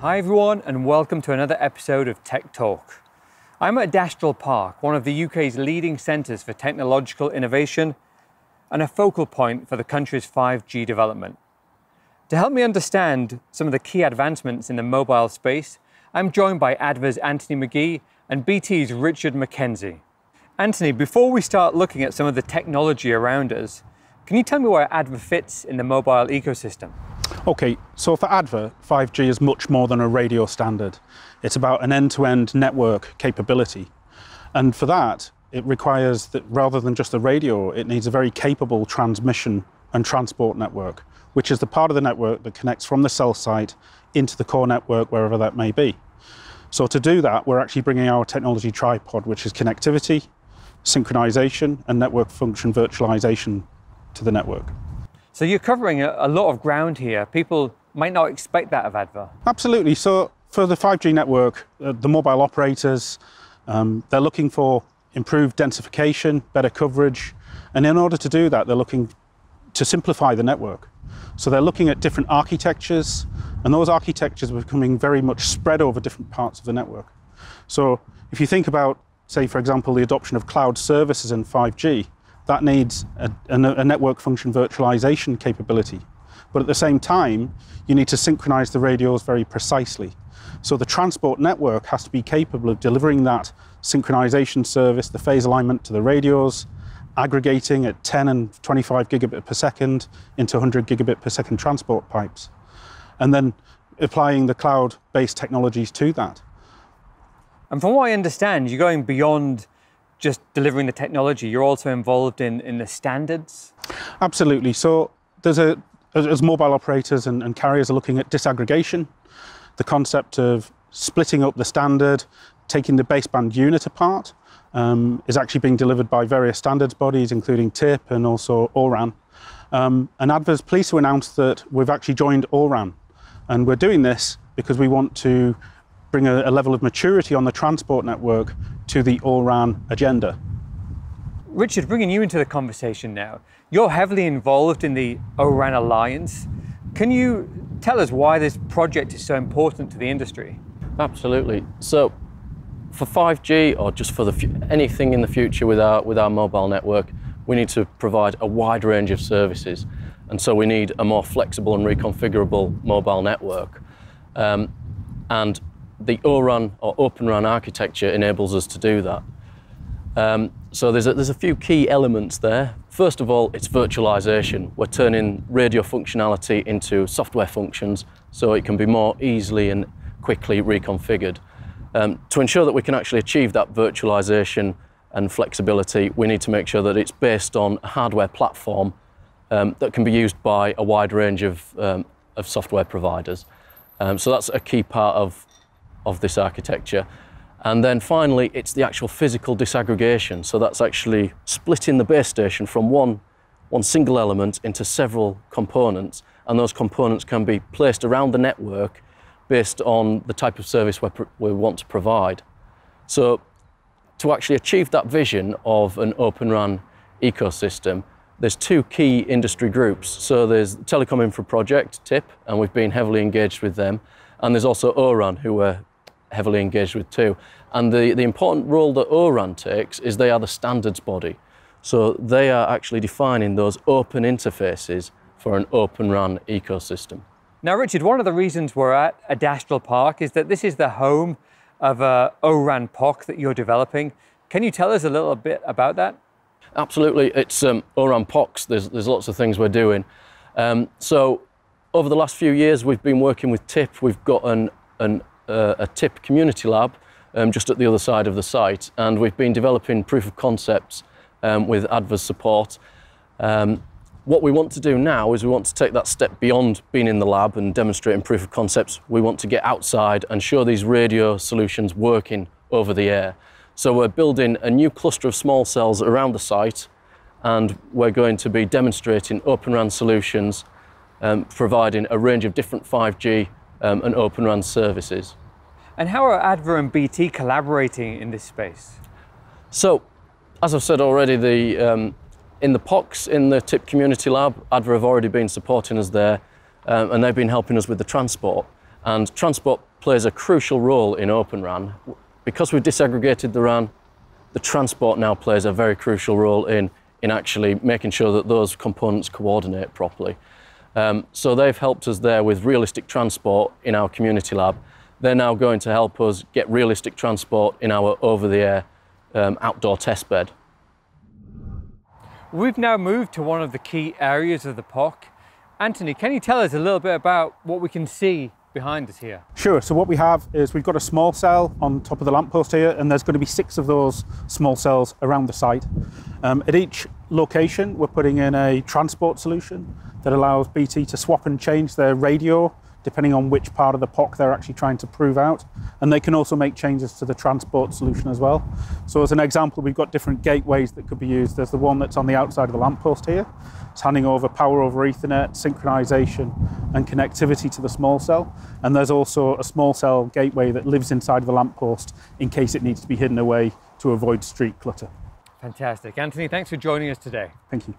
Hi everyone and welcome to another episode of Tech Talk. I'm at Adastral Park, one of the UK's leading centres for technological innovation and a focal point for the country's 5G development. To help me understand some of the key advancements in the mobile space, I'm joined by ADVA's Anthony Magee and BT's Richard Mackenzie. Anthony, before we start looking at some of the technology around us, can you tell me where ADVA fits in the mobile ecosystem? Okay, so for ADVA, 5G is much more than a radio standard. It's about an end-to-end network capability. And for that, it requires that rather than just a radio, it needs a very capable transmission and transport network, which is the part of the network that connects from the cell site into the core network, wherever that may be. So to do that, we're actually bringing our technology tripod, which is connectivity, synchronization, and network function virtualization to the network. So you're covering a, a lot of ground here. People might not expect that of ADVA. Absolutely. So for the 5G network, uh, the mobile operators, um, they're looking for improved densification, better coverage, and in order to do that, they're looking to simplify the network. So they're looking at different architectures, and those architectures are becoming very much spread over different parts of the network. So if you think about, say, for example, the adoption of cloud services in 5G, that needs a, a, network function virtualization capability. But at the same time, you need to synchronize the radios very precisely. So the transport network has to be capable of delivering that synchronization service, the phase alignment to the radios, aggregating at 10 and 25 gigabit per second into 100 gigabit per second transport pipes, and then applying the cloud-based technologies to that. And from what I understand, you're going beyond just delivering the technology, you're also involved in, in the standards? Absolutely. So there's a, as mobile operators and, and carriers are looking at disaggregation, the concept of splitting up the standard, taking the baseband unit apart, um, is actually being delivered by various standards bodies, including TIP and also ORAN. Um, and ADVA's pleased to announce that we've actually joined ORAN. And we're doing this because we want to bring a, a level of maturity on the transport network to the ORAN agenda. Richard, bringing you into the conversation now, you're heavily involved in the ORAN Alliance. Can you tell us why this project is so important to the industry? Absolutely. So, for 5G or just for the anything in the future with our with our mobile network, we need to provide a wide range of services, and so we need a more flexible and reconfigurable mobile network. Um, and the ORAN or Open RAN architecture enables us to do that. Um, so there's a, there's a few key elements there. First of all, it's virtualization. We're turning radio functionality into software functions so it can be more easily and quickly reconfigured. Um, to ensure that we can actually achieve that virtualization and flexibility, we need to make sure that it's based on a hardware platform um, that can be used by a wide range of, um, of software providers. Um, so that's a key part of of this architecture. And then finally, it's the actual physical disaggregation. So that's actually splitting the base station from one, one single element into several components. And those components can be placed around the network based on the type of service we want to provide. So to actually achieve that vision of an Open RAN ecosystem, there's two key industry groups. So there's Telecom Infra Project, TIP, and we've been heavily engaged with them. And there's also ORAN, who we're heavily engaged with too. And the, the important role that ORAN takes is they are the standards body. So they are actually defining those open interfaces for an open RAN ecosystem. Now, Richard, one of the reasons we're at Adastral Park is that this is the home of a ORAN POC that you're developing. Can you tell us a little bit about that? Absolutely. It's um, ORAN POCs. There's, there's lots of things we're doing. Um, so over the last few years, we've been working with TIP. We've got an, an uh, a TIP community lab um, just at the other side of the site, and we've been developing proof of concepts um, with ADVA's support. Um, what we want to do now is we want to take that step beyond being in the lab and demonstrating proof of concepts. We want to get outside and show these radio solutions working over the air. So we're building a new cluster of small cells around the site and we're going to be demonstrating Open RAN solutions, um, providing a range of different 5G um, and Open RAN services. And how are ADVA and BT collaborating in this space? So, as I've said already, the, um, in the POCs, in the TIP Community Lab, ADVA have already been supporting us there, um, and they've been helping us with the transport. And transport plays a crucial role in Open RAN. Because we've disaggregated the RAN, the transport now plays a very crucial role in, in actually making sure that those components coordinate properly. Um, so they've helped us there with realistic transport in our community lab. They're now going to help us get realistic transport in our over-the-air um, outdoor test bed. We've now moved to one of the key areas of the POC. Anthony, can you tell us a little bit about what we can see behind us here? Sure. So what we have is we've got a small cell on top of the lamppost here, and there's going to be six of those small cells around the site. Um, at each location, we're putting in a transport solution that allows BT to swap and change their radio depending on which part of the POC they're actually trying to prove out. And they can also make changes to the transport solution as well. So as an example, we've got different gateways that could be used. There's the one that's on the outside of the lamppost here. It's handing over power over Ethernet, synchronization, and connectivity to the small cell. And there's also a small cell gateway that lives inside of the lamppost in case it needs to be hidden away to avoid street clutter. Fantastic. Anthony, thanks for joining us today. Thank you.